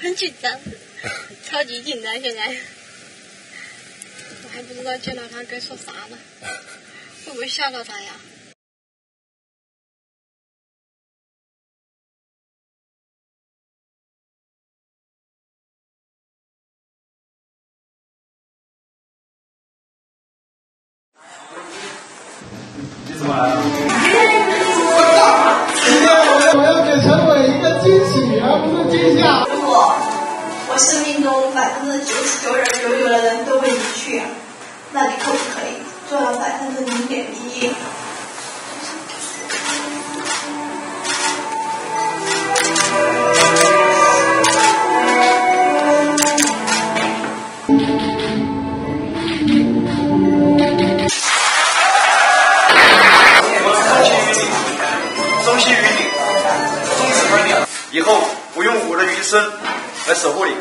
很紧张，超级紧张。现在我还不知道见到他该说啥呢，会不会吓到他呀？今天我我要给陈伟一个惊喜，而不是惊吓。生命中百分之九十九点九九的人都被你去，那你可不可以做到百分之零点一？我忠心于你，忠心于你，忠诚于你，以后我用我的余生来守护你。